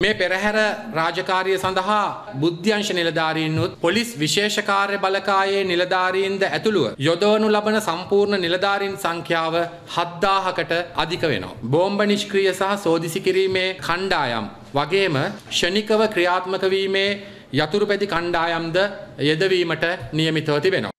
මේ පෙරහැර රාජකාරිය සඳහා බුද්ධ්‍යංශ නිලධාරීන්නුත් පොලිස් විශේෂකාර්ය බලකායේ නිලධාරීන්ද ඇතුළුව යොදවනු ලබන සම්පූර්ණ නිලධාරීන් සංඛ්‍යාව හද්දාහකට අධික වෙනවා. බෝම්බ නිෂ්ක්‍රිය සහ සෝදිසි කිරීමේ කණ්ඩායම් වගේම ෂණිකව ක්‍රියාත්මක වීමේ යතුරුපැදි කණ්ඩායම්ද යෙදවීමට නියමිතව තිබෙනවා.